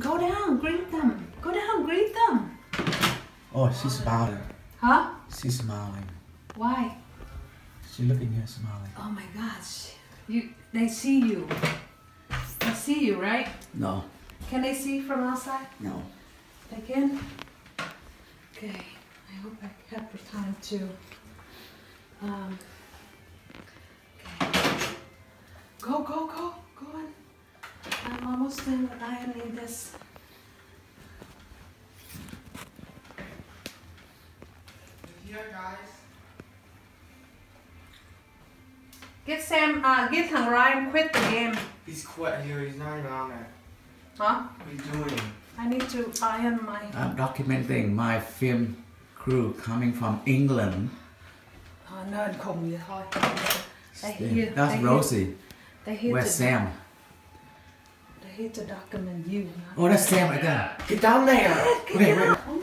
Go down, greet them. Go down, greet them. Oh, she's smiling. Huh? She's smiling. Why? She's looking here smiling. Oh my gosh. You they see you. They see you, right? No, Can they see from outside? no. They can? Okay. I hope I have the time to um okay. Go, go, go, go on. I'm almost done with ironing this. Here, guys. Get Sam, uh, get thằng Ryan quit the game. He's quit here. He's not even on there. Huh? What are you doing? I need to iron my. I'm documenting my film crew coming from England. Ờ, nên khùng vậy thôi. They here. That's they Rosie. Here, they here Where's to, Sam? They here to document you. not Oh, that's Sam right there. Get down there. Get Wait, wait, down.